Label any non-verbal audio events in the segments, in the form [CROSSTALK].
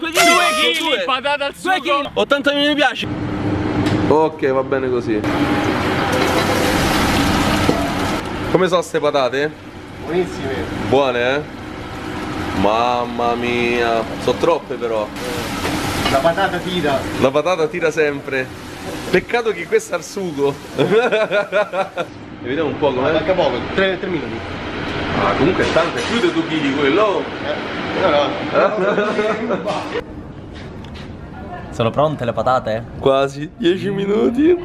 Due Due chili, Due. patata al sugo. chili. 80 mi piace. Ok, va bene così. Come sono ste patate? Buonissime. Buone, eh? Mamma mia. Sono troppe però. La patata tira. La patata tira sempre. Peccato che questa ha il sugo. [LAUGHS] e vediamo un po' com'è. Manca poco, 3, minuti. Ah, comunque è tanto, è più di 2 kg quello. No, no. Sono pronte le patate? Quasi 10 minuti.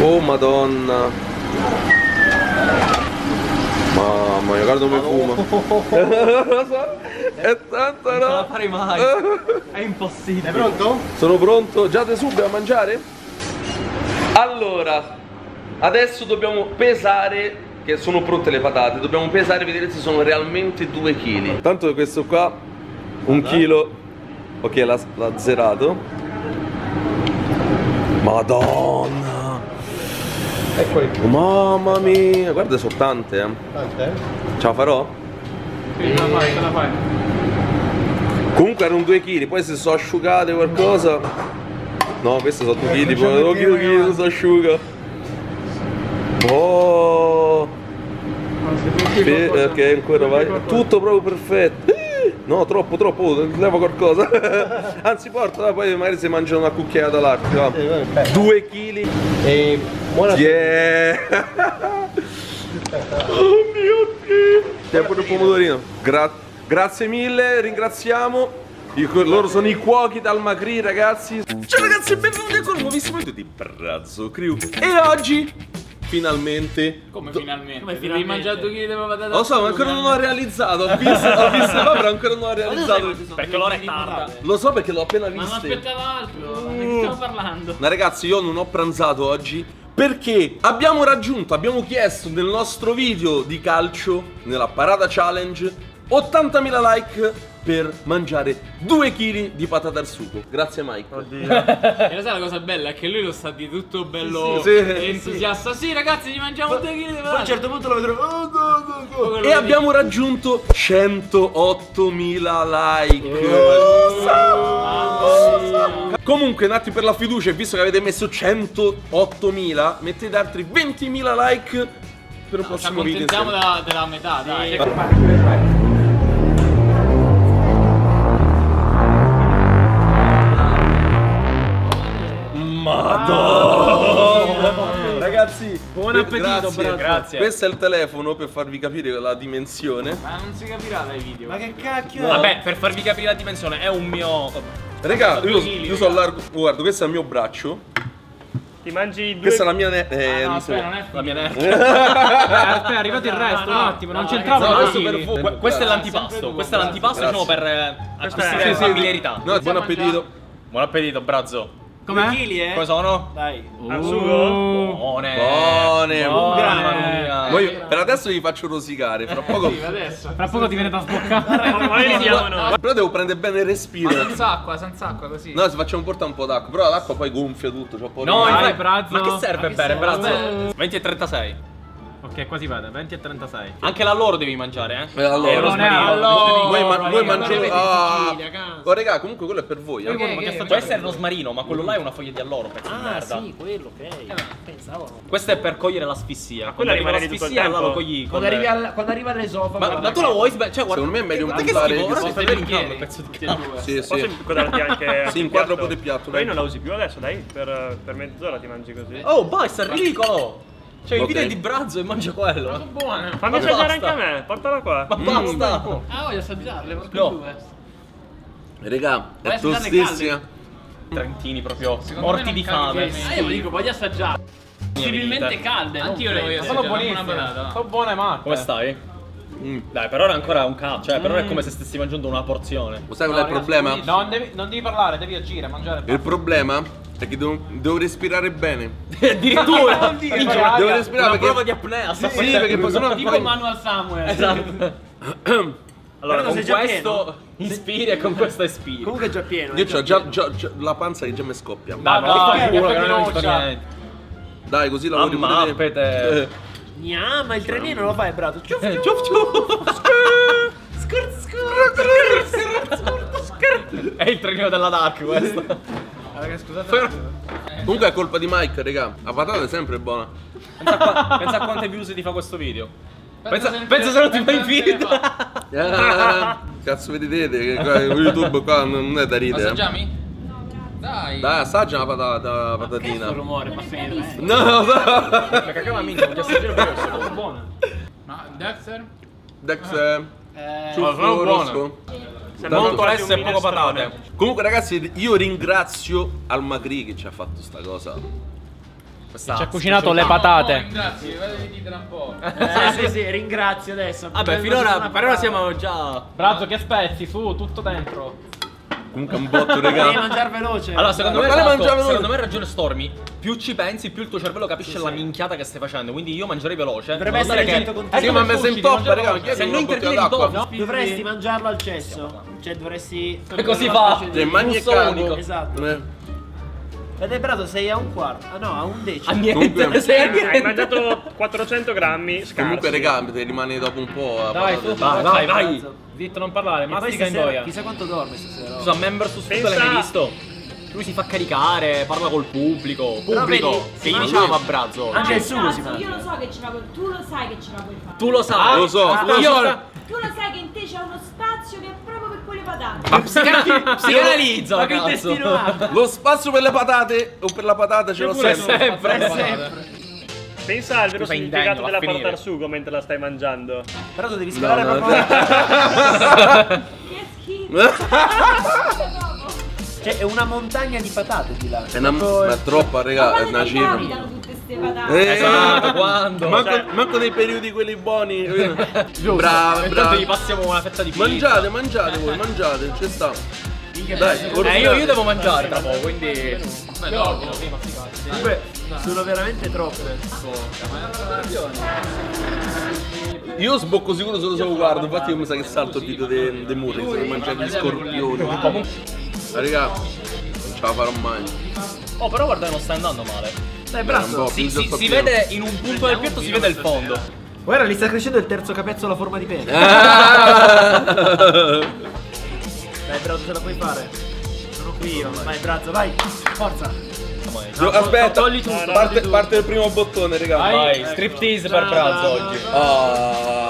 Oh madonna. Mamma mia, guarda come fuma. Lo [LAUGHS] so, è tanto Non ce la no. farei mai. [LAUGHS] È impossibile. Sei pronto? Sono pronto? Già te subito a mangiare? Allora, adesso dobbiamo pesare che sono pronte le patate, dobbiamo pesare e vedere se sono realmente 2 kg. Tanto questo qua, un chilo, ok l'ha, l'ha zerato. Madonna! Eccoli. Mamma mia, guarda sono tante eh. Tante? Ce la farò? Sì, la fai, la fai. Comunque erano 2 kg, poi se sono asciugate qualcosa. No, queste sono 2 kg, poi 2 che kg, vai avanti. si asciuga. Oh! Ok, ancora vai. Tutto proprio perfetto. Eh, No, troppo, troppo, oh, leva qualcosa. [LAUGHS] Anzi, porta, poi magari si mangiano una cucchiaiata d'acqua. Eh. 2 kg. E buona Yeah! [LAUGHS] oh mio dio! C'è pure il pomodorino. Gra- grazie mille, ringraziamo. I- loro sono i cuochi dal Macri, ragazzi. Ciao ragazzi, benvenuti a un nuovissimo video di Brazzo Crew. E oggi, finalmente. Come do- finalmente? Come finalmente? mangiare due chili di patata Lo so, ma ancora non ho realizzato. Ho visto, ho visto [LAUGHS] qua, però ancora non ho realizzato. Perché l'ora è tarda. Lo so perché l'ho appena Ma non visto. aspettava altro. Ma che stiamo parlando? Ma ragazzi io non ho pranzato oggi perché abbiamo raggiunto, abbiamo chiesto nel nostro video di calcio, nella parata challenge, 80.000 like per mangiare 2 kg di patata al sugo. Grazie Mike. E lo sai la cosa bella? È che lui lo sta di tutto bello Sì, sì, sì, entusiasta. Sì, ragazzi, ci mangiamo due chili di Poi a un certo punto lo vedrò. Oh, no, no, no. E abbiamo raggiunto 108.000 like. Comunque, nati per la fiducia e visto che avete messo 108.000, mettete altri 20.000 like per un Ci prossimo video. accontentiamo insieme. della, della metà, dai. Buon appetito, grazie, Brazzo. grazie. Questo è il telefono per farvi capire la dimensione. Ma non si capirà dai video. Ma che cacchio? Vabbè, per farvi capire la dimensione, è un mio. Raga, io, chili, io sono largo. Guarda, questo è il mio braccio. Ti mangi due Questa è la mia. Ne- eh, Ah, no, non aspetta, so. non è La mia finito. nerd. [LAUGHS] Aspetta, è [LAUGHS] arrivato il resto, no, un attimo, non no, c'entrava no, no, questo per voi. Que- questo è l'antipasto. Questo è l'antipasto, diciamo, per eh, acquisire familiarità. No, buon appetito. Buon appetito, Brazzo. Com'è? Come sono? Dai, al Uh. sugo? Buone. Buone, Buone. buone. Voi- per adesso vi faccio rosicare, fra poco. Sì, adesso. Fra poco ti viene da sboccare. Ma. [LAUGHS] Però devo prendere bene il Ma respiro. senza acqua, senza acqua così. No, se facciamo portare un po' d'acqua, però l'acqua poi gonfia tutto. C'ho paura. No, Dai, infatti- Brazzo. Ma che serve Ma che bere, serve? Brazzo? 20 e 36. Ok, quasi vede, 20 e 36. Anche la loro devi mangiare, eh? Eh, allora. E il Non è rosmarino. allora. Voi, ma- voi mangiate. Ah. Oh, raga, comunque quello è per voi. eh. Ok, ma che ok, sta Può essere il rosmarino, ma quello là è una foglia di alloro, pezzo di Ah, merda. quello, ok. Pensavo. Questo è per cogliere l'asfissia. Ma quella Quando arriva l'asfissia, tempo? lo cogli con Quando arriva all'esofago. Ma, ma tu la vuoi sbagliare? Cioè, guarda, Secondo me è meglio ma che schifo, che in campo, pezzo di due. Sì, sì. inquadrarti anche Sì, inquadra un po' del piatto, Poi dai. non la usi più adesso, dai, per, mezz'ora ti mangi così. Oh, basta, è ridicolo! Cioè, il Ok. video è di Brazzo e mangia quello. Sono buone. Fammi Ma assaggiare anche a me, portala qua. Ma basta! Ah, voglio assaggiarle, porca No. due. Raga, è Vai tostissima. Trentini proprio, Secondo morti di fame. Ah, io dico, voglio assaggiare. Possibilmente calde, Anch'io le voglio fredde. Sono buonissime. Sono buone matte. Come stai? Mm. Dai, per ora è ancora un cazzo, cioè, per ora è come se stessi mangiando una porzione. Lo sai qual è il problema? Non devi, non devi parlare, devi agire, mangiare. Il problema è che devo, devo respirare bene. [LAUGHS] Addirittura! [LAUGHS] Non dire. Devo Raga, respirare una perché. prova di apnea, Sì, facendo. perché poi sennò Tipo poi- Manuel Samuel. Esatto. [LAUGHS] Allora, con questo inspiri e con questo espiri. Comunque è già pieno. Io ho già, già- già- la panza che già mi scoppia. Dai, Ma ma no, ti fai che culo che non hai feminuccia. visto niente. Dai, così lavori pure te. Ammappete. Eh, Gnà, ma il trenino lo fai, brato. Ciuff, Eh, ciuff, ciuff. Scurt, scurt. il trenino della Dark questo. Raga, scusate. Comunque è colpa di Mike, raga. La patata è sempre buona. Pensa a, pensa a quante views ti fa questo video. Pensa, pensa se non ti fai in feed. [LAUGHS] Eh, Cazzo vedete che YouTube qua non è da ridere. Assaggiami? Dai. Dai, assaggia una patata, una patatina. Questo rumore, fa finire. No, no. Ma cacava minchia, ti assaggiare per Buona. Ma Dexter? Dex eh, Eh, ciuffo sono Tanto- Molto lesse e poco patate. Comunque ragazzi, io ringrazio Al Macri che ci ha fatto sta cosa. Questa Ci ha cucinato le patate. Grazie, vedi di tra un po'. Eh, sì, sì, ringrazio adesso. Vabbè, finora per ora siamo già. Brazzo, che spezzi, su, tutto dentro. Comunque è un botto, Devi raga. mangiare veloce. Allora, secondo Ma me, esatto, mangiare veloce? secondo me ha ragione Stormy. Più ci pensi, più il tuo cervello capisce la minchiata che stai facendo. Quindi io mangerei veloce. Dovrebbe essere che- gente contenta. Sì, ma mi sei in top, raga. Se non intervieni in top, Dovresti mangiarlo al cesso. Cioè, dovresti. E così fa. Cioè, mangi e unico. Esatto. Ed è bravo, sei a un quarto. Ah no, a un decimo. A niente, Comunque- [LAUGHS] sei a Hai niente. mangiato 400 grammi scarsi. Comunque, raga, ti rimane dopo un po'. la Dai, patata. su, Vai, vai, vai. Zitto, non parlare, E poi mastica in stasera, chissà quanto dorme stasera. Scusa, member su Pensa- l'hai mai visto? Lui si fa caricare, parla col pubblico. Però Pubblico. che gli ma- diciamo a Brazzo. Anche Ah, il sugo si mangia. Io lo so che ce la puoi, tu lo sai che ce la puoi fare. Tu lo sai. Lo so, Ah, lo io- so. Tu lo sai che in te c'è uno spazio che quelle patate. Ma psica- psicanalizza, Ma che intestino ha? Lo spazio per le patate o per la patata ce l'ho sempre. sempre. Pensa al vero significato indegno, va della a finire. patata al sugo mentre la stai mangiando. Però tu devi No, scalare no, proprio. Che schifo. Cioè, è una montagna di patate di là. È una, ma è troppa, raga, è una ti queste patate? Esatto, quando? Manco, Cioè- manco nei periodi quelli buoni. [LAUGHS] Brava, Intanto gli brava. passiamo una fetta di pizza. Mangiate, mangiate voi, mangiate, ci sta. Dai, Eh, io, io devo mangiare tra poco, quindi. Comunque, sono veramente troppe. Io sbocco sicuro se lo so guardo, infatti io mi sa che salto il video dei de muri, se mangiare gli scorpioni. Ma raga, non ce la farò mai. Oh, però guarda, non sta andando male. Dai, bravo. Si, si- si vede in un punto del piatto, si vede il fondo. Guarda, gli sta crescendo il terzo capezzolo a forma di pene. Ah! [LAUGHS] Dai, bravo, ce la puoi fare. Sono qui io. Vai, brazzo, vai. Forza. Io- Aspetta, togli tutto, togli parte, tutto. parte il primo bottone, raga. Vai, striptease per pranzo oggi. Ah.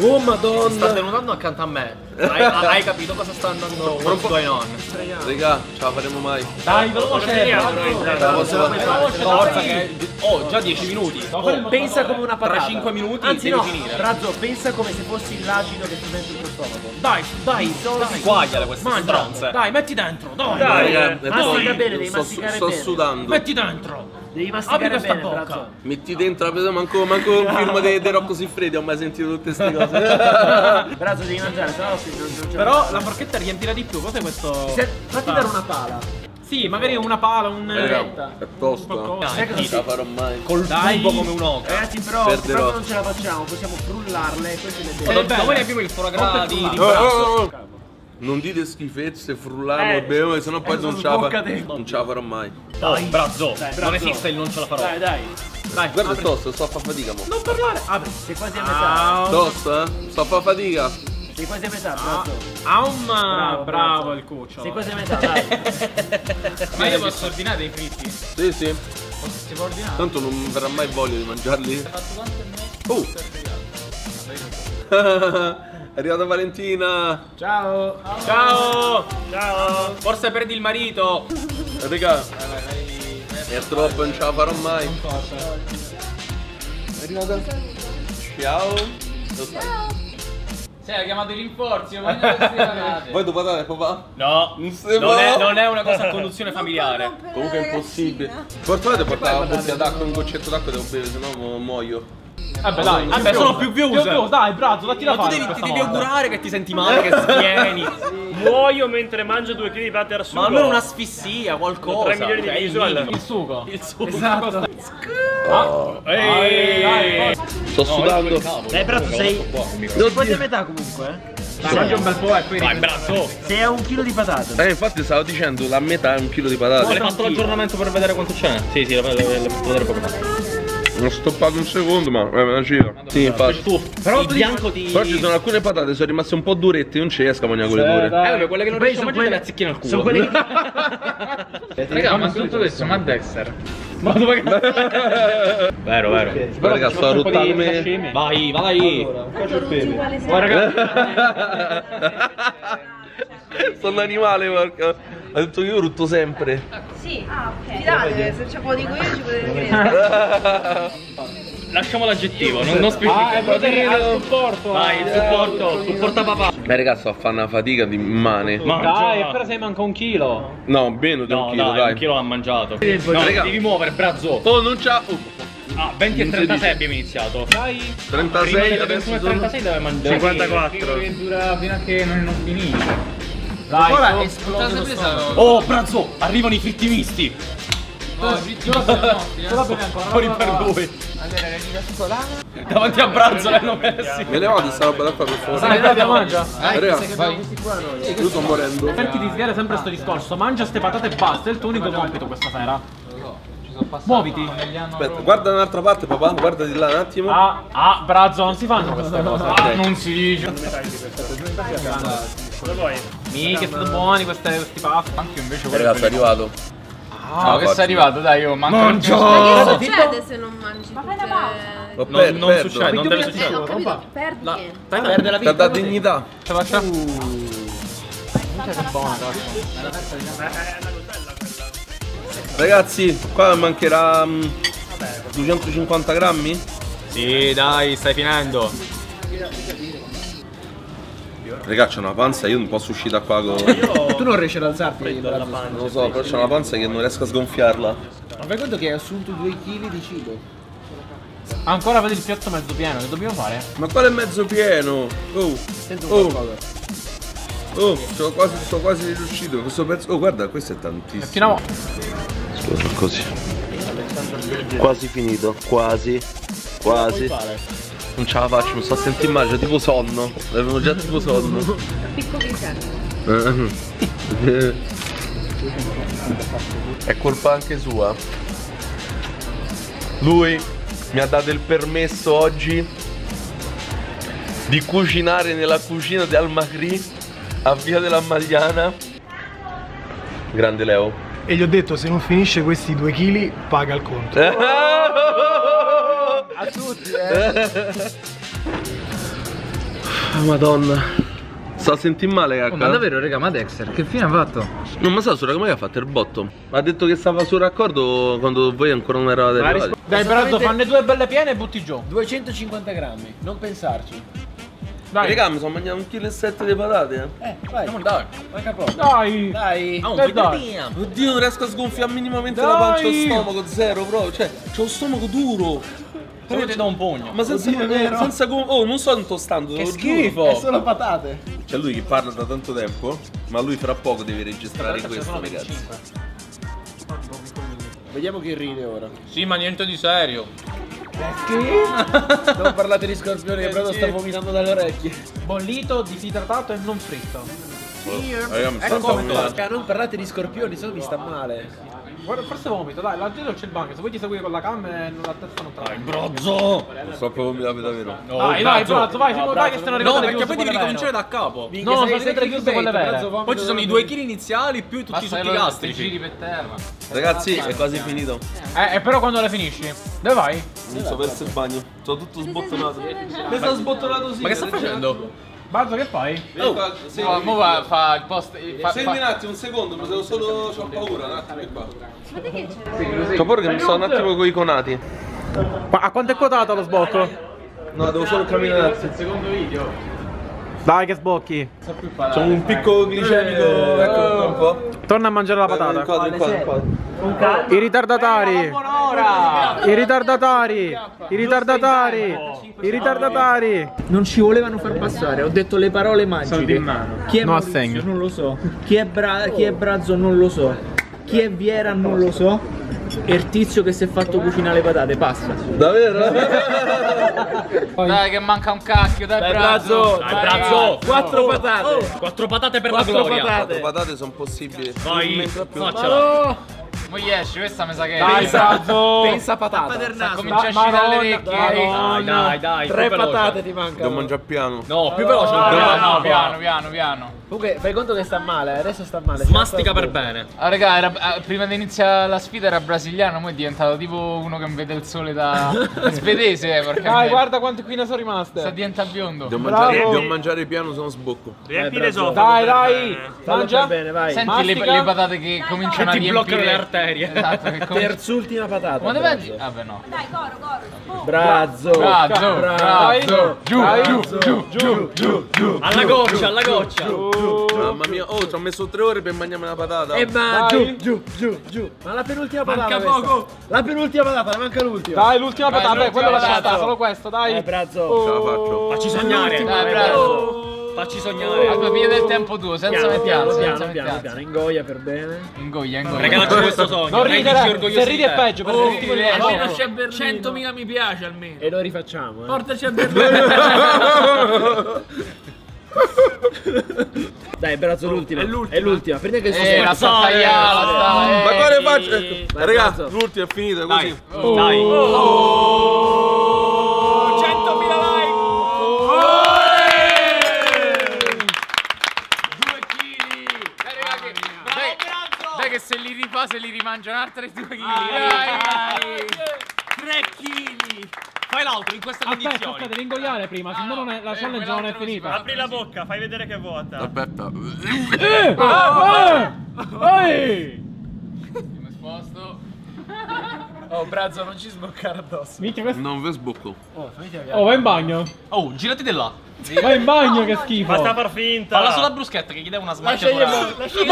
Oh Sta madonna. denudando accanto a me. Hai, hai capito cosa sta andando? What's going on? Raga, ce la faremo mai. Dai, veloce? Forza che. Oh, già 10 minuti. Oh, pensa come una patata. Tra 5 minuti Anzi, devi no, finire. Brazzo, pensa come se fossi l'acido che ti dentro il tuo stomaco. Dai, dai, dai. Squagliale queste stronze. Dai, metti dentro, dai. Dai, eh. è Mastica bene, devi sto, masticare sto bene. sudando. Metti dentro. Devi Apri masticare questa bene, bocca. brazzo. Metti dentro la presa, manco, manco un [LAUGHS] film dei de Rocco Siffredi, ho mai sentito tutte queste cose. [LAUGHS] Brazzo, devi mangiare, sennò non, non, non ce la Però la forchetta riempila di più. Cos'è questo? Se- Fatti dare una pala. Sì, magari una pala, un. Raga, è tosta. Sai Non ce la farò mai. Col Dai. tubo come un'oca. Ragazzi, però se Perderò. proprio non ce la facciamo, possiamo frullarle e questo è Ma bello. dove dove abbiamo il foie gras di, di Oh, Brazzo? oh, oh. Non dite schifezze, frullamo, Eh, beviamo, sennò poi non ce, fa- non ce la farò mai. Oh, Brazzo. Dai, Non Brazzo. esiste il non ce la farò. Dai, dai. Dai, Guarda, apri. tosto, sto a far fatica, mo. Non parlare. Apri. Sei quasi a metà. Aum. Tosto, eh? Sto a far fatica. Sei quasi a metà, Brazzo. Aum. Bravo, Bravo, bravo. il cucciolo. Sei quasi a metà, dai. [LAUGHS] Ma io posso ordinare dei fritti? Sì, sì. Si può ordinare? Tanto non verrà mai voglia di mangiarli. Oh! [LAUGHS] È arrivata Valentina! Ciao. Ciao. Ciao. Forse perdi il marito. Raga, è troppo, non ce la farò mai. È arrivata. Ciao! Sì, ha chiamato i rinforzi, patate. [LAUGHS] Voi dopo patate, papà? No. Non Non è, non è una cosa a conduzione familiare. Comunque è impossibile. Fortunate portare una bottiglia d'acqua, un goccetto d'acqua devo bere, sennò mu- muoio. Vabbè, dai. Vabbè, sono più views. Più views, dai, Brazzo, datti la Ma tu fare devi, ti devi augurare che ti senti male, che svieni. [LAUGHS] Muoio mentre mangio 2 kg di patate al sugo. Ma almeno un'asfissia, qualcosa. 3 milioni di Cioè, il visual. Il sugo. Il suo. Esatto. [LAUGHS] Ehi, dai, Sto sudando. Dai, Brazzo, sei. Sei quasi a metà comunque, eh. Mangia un bel po' e poi Vai, braccio. Sei a un chilo di patate. Eh, infatti stavo dicendo, la metà è un chilo di patate. Hai fatto l'aggiornamento per vedere quanto c'è? Sì, sì, l'ho vedere poco fa. Ho stoppato un secondo, ma è una cifra. Sì, infatti. Però il bianco di... Però ci sono alcune patate, sono rimaste un po' durette, non ci riesco a mangiare quelle dure. Eh, vabbè, quelle che non riesco a sono mangiare le azzicchino al culo. Sono quelle [LAUGHS] che... Raga, ma tutto questo, ma Dexter. Ma dove [LAUGHS] Vero, vero. Però raga, sto a rottarmi. Vai, vai. [LAUGHS] [LAUGHS] Sono un animale, porca. Ha detto che io rutto sempre. Sì. Ah, ok. Fidate, se ce lo dico io ci potete credere. [LAUGHS] Lasciamo l'aggettivo, non, non specifichiamo. supporto. Vai, il supporto, supporta papà. Beh, raga, sto a fare una fatica di mane. Ma Dai, ancora sei manca un chilo. No, meno di un No, chilo, dai, dai. un chilo l'ha mangiato. No, Raga. devi muovere, brazzo. Oh, non c'ha. oh, Ah, 20 e 36 abbiamo iniziato. Dai. 36 Prima delle adesso 21 e sono... 36 deve mangiare. 54. Che dura fino a che non, non finisce. Dai. Ora stomaco. Oh, brazzo, arrivano i fritti misti. No, zitti, [LAUGHS] no, no, Ce l'abbiamo ancora. Fuori per lui. Davanti a brazzo l'hanno messi. Me levate sta roba da qua, per favore. Dai, dai, mangia. Raga, io sto morendo. Cerchi di sviare sempre sto discorso. Mangia ste patate e basta. È il tuo unico compito questa sera. Muoviti. Aspetta, guarda da un'altra parte, papà. Guarda di là un attimo. Ah, ah, brazzo, non si fanno queste cose. Ok. Non si dice. Cosa vuoi? Mica, sono buoni queste, questi pasti. Anche invece Raga, sono arrivato. No, che sei arrivato, dai, io manco Ma che succede se non mangi? Ma fai la pausa. Non, per- non perdo. succede, non deve Eh, succedere. ho capito, perdi La- che? Perde la Ti dà dignità. Ce la faccia? Ragazzi, qua mancherà mm, 250 grammi? Sì, dai, stai finendo. Raga, c'è una panza, io non posso uscire da qua con... [LAUGHS] Tu non riesci ad alzarti. Non lo so, però c'è una panza che non riesco a sgonfiarla. Ma fai conto che hai assunto 2 kg di cibo. Ancora vedi il piatto mezzo pieno, che dobbiamo fare? Ma quale è mezzo pieno? Oh, Sento Oh. qualcosa. oh, sono quasi, sono quasi riuscito. Questo pezzo... Oh, guarda, questo è tantissimo. Fino Scusa, così. Quasi finito, quasi. Quasi. Non ce la faccio, mi sto a sentire male, c'è tipo sonno. Avevo già tipo sonno. È colpa anche sua. Lui mi ha dato il permesso oggi di cucinare nella cucina di Almacri a Via della Magliana. Grande Leo. E gli ho detto se non finisce questi due kg paga il conto. [LAUGHS] A tutti, eh. Madonna. Sto a sentire male, cacca. Oh, ma davvero, raga, ma Dexter, che fine ha fatto? Non ma sa, solo come ha fatto il botto? Ha detto che stava sul raccordo quando voi ancora non eravate arrivati. Dai, Brazzo, fanne due belle piene e butti giù. 250 grammi, non pensarci. Dai. Raga, mi sono mangiato un chilo e sette di patate. eh. Eh, vai. Dai. Vai capo. Dai. Dai. Ah, un Dai. Oddio, non riesco a sgonfiare minimamente Dai. la pancia o stomaco, zero proprio. Cioè, c'ho lo stomaco duro. Però ti do un pugno. Ma senza, Oddio, vero. senza gon- Oh, non sto intostando, te Che schifo. giuro. È solo patate. C'è lui che parla da tanto tempo, ma lui fra poco deve registrare questo, ragazzi. Vediamo chi ride ora. Sì, ma niente di serio. Non parlate di scorpioni che Brado sta vomitando dalle orecchie. Bollito, disidratato e non fritto. Mi sta Ecco, non parlate di scorpioni, se no mi sta male. Guarda, forse vomito, dai, là dietro c'è il bagno. Se vuoi ti segui con la cam e la testa non trova. Brozzo. Sto per vomitare davvero. Dai, dai, Brazzo, vai, vai, vai che stanno No, arrivando le perché poi devi ricominciare da capo. No, sei- sono sempre clickbait, vere. Brazzo, vomito Poi ci sono i due chili iniziali più tutti i succhi gastrici. giri per terra. Ragazzi, è quasi finito. Eh, e però quando le finisci? Dove vai? Non so verso il bagno. Sono tutto sbottonato. Mi sono sbottonato sì. Ma che sta facendo? Brazzo, che fai? Oh, No, segui, mo va, fa il post. Fa, segui un attimo, un secondo, mi sono solo. Ho paura, un attimo qua. Ma di che c'è? Capore che mi sto un attimo con i conati. Ma a quanto è quotato lo sbocco? No, devo solo camminare. Dai che sbocchi. C'ho un picco glicemico, ecco un po'. Torna a mangiare la patata. Inquadro, inquadro, inquadro. I ritardatari. I ritardatari. I ritardatari. I ritardatari. Non ci volevano far passare, ho detto le parole magiche. Chi è No Maurizio? assegno. Non lo so. Chi è, Bra- chi è Brazzo? Non lo so. Chi è Viera? Non lo so. E il tizio che si è fatto cucinare le patate, passa. Davvero? dai, che manca un cacchio, dai, brazzo. Dai, brazzo. Quattro patate. Quattro patate per la Quattro gloria. patate. Le patate sono possibili. Vai, più. faccela. Mo gli esce, questa mi sa che Dai, è. Brazzo. Pensa patata. Paternasmo. Comincia a uscire dalle orecchie. Dai, dai, dai. Tre patate ti mancano. Devo mangiare piano. No, più veloce. No, no, no, piano, piano, piano. Comunque, fai conto che sta male, eh, adesso sta male. Mastica per bene. Ah, raga, era- eh, prima di iniziare la sfida era brasiliano, mo è diventato tipo uno che vede il sole da [LAUGHS] svedese, eh, Dai, guarda quante qui ne sono Sta rimaste. diventando biondo. Devo mangiare, devo mangiare piano, se no sbocco. Riempi Dai, l'esofago. Dai, dai. Mangia. bene, vai. Senti le, patate che cominciano a ti riempire arterie. Esatto, che cominci- Terzultima patata. Ma dove Brazzo. Vabbè no. Dai, coro, coro. Brazzo. Brazzo, brazzo. Giù, giù, giù, giù, giù, giù. Alla goccia, alla goccia. Mamma mia, oh, ci ho messo tre ore per mangiarmi una patata. E ma giù, giù, giù, giù. Ma la penultima patata. Manca poco. La penultima patata, manca l'ultima. Dai, l'ultima patata. Beh, l'ultima quello lascia patata. stare, solo questo, dai. Eh, Brazzo. Ce la faccio. Facci sognare. Dai, brazzo. Facci sognare. Aspetta, via del tempo tuo, senza Piano, mettiarsi, piano, senza piano, piano, piano. Ingoia per bene. Ingoglia, ingoglia. Regalaci questo sogno. Non ridere, se di ridi è peggio, perché Oh, il riesci. dopo. Appena c'è Berlino. 100.000 mi piace almeno. E lo rifacciamo, eh. Portaci a [LAUGHS] Berlino. Dai, Brazzo, l'ultima. È l'ultima. Prendi che Eh, la tagliata, la. Ma eh. quale faccio? Ecco, Vai, Raga, Brazzo. l'ultima è finita così. Dai. Dai. 100.000 like. Dai, raga, che- dai, che se li rifà, se li rimangiano altre due chili. Dai. 3 kg. Fai l'altro in queste Aspetta, condizioni. aspetta, devi ingoiare prima, se no non è- la Eh, challenge non è si finita. Apri la bocca, fai vedere che è vuota. Aspetta. Eh! Ah! Ehi! Mi sposto. Oh, Brazzo, non ci sboccare addosso. Minchia, questo... Non ve sbocco. Oh, vai in bagno. Oh, girati di là. Vai in bagno, che schifo. Basta far finta. Falla sulla bruschetta che gli dai una Lasciagli smacchiatura. lasciagli di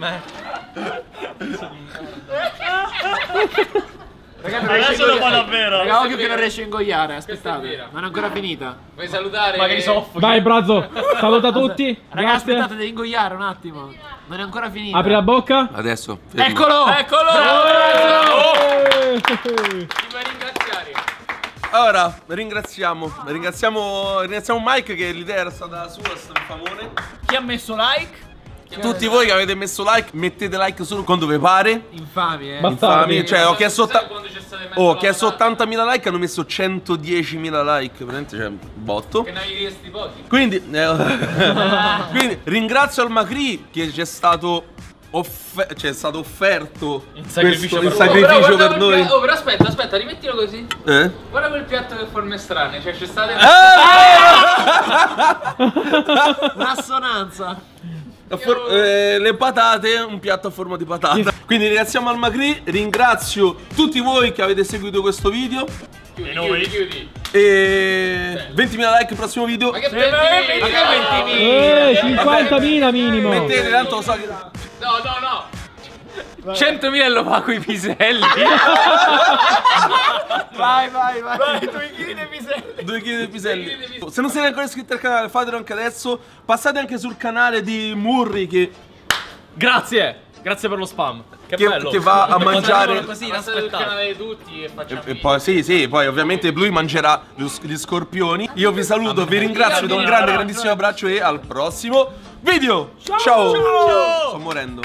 me. Adesso lo fa davvero. Raga, occhio che non riesce a ingoiare, aspettate. Non è ancora finita. Vuoi salutare? Magari soffochi. Dai, Brazzo, saluta tutti. Raga, aspettate, devi ingoiare un attimo. Non è ancora finita. Apri la bocca. Adesso. fermi. Eccolo! Eccolo! Eh! Ti vuoi ringraziare? Ora ringraziamo, ringraziamo, ringraziamo Mike che l'idea era stata sua, Stranfamone. Chi ha messo like? Tutti voi che avete messo like, mettete like solo quando vi pare. Infami, eh. Infami, cioè ho chiesto, oh, ho chiesto patata? 80.000 like, hanno messo 110.000 like, veramente c'è un botto. Che ne chiesti pochi. Quindi, eh, [LAUGHS] quindi ringrazio al Macri che ci è stato, offe- cioè, è stato offerto il sacrificio il per Oh, però sacrificio guarda per noi. Oh, però aspetta, aspetta, rimettilo così. Eh? Guarda quel piatto che forme strane, cioè c'è stato [LAUGHS] L'assonanza. A for- eh, le patate, un piatto a forma di patata. Quindi ringraziamo al Macri, ringrazio tutti voi che avete seguito questo video. Chiudi, E noi? chiudi, chiudi. E 20.000 like al prossimo video. Ma che 20.000? Ma che 20.000? Eh, 50.000 minimo. Mettete, tanto lo so che. No, no, no. 100.000 e lo fa coi piselli. Vai, vai, vai. Due chili di piselli. Se non siete ancora iscritti al canale, fatelo anche adesso. Passate anche sul canale di Murri che, Grazie. Grazie per lo spam. Che, che- bello. che va a mangiare. Così, canale di tutti e facciamo E poi sì, sì, poi ovviamente lui mangerà gli scorpioni. Io vi saluto, vi ringrazio, vi do un grande, grandissimo abbraccio e al prossimo video. Ciao! Sto morendo.